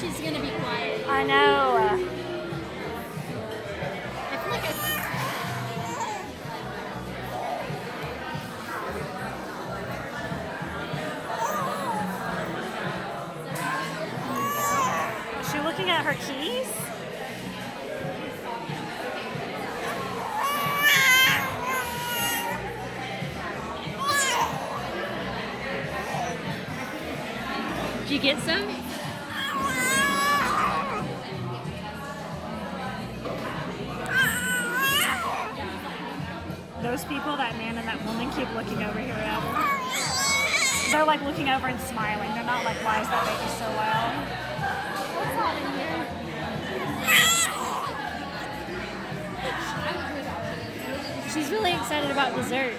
she's gonna be quiet. I know. I feel like I. Is she looking at her keys? Did you get some? Those people, that man and that woman, keep looking over here at her. They're like looking over and smiling. They're not like, why is that baby so loud? She's really excited about dessert.